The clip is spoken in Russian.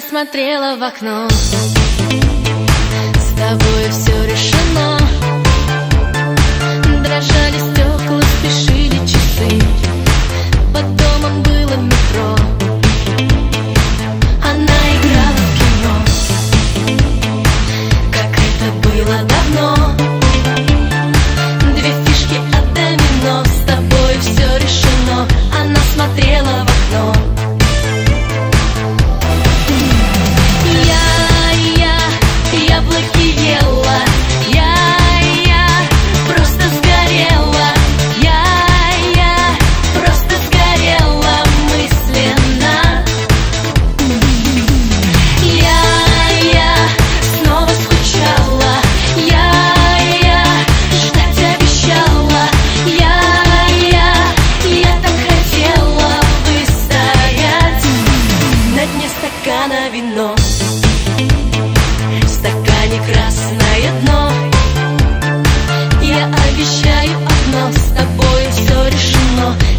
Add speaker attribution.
Speaker 1: Смотрела в окно. С тобой все решено no.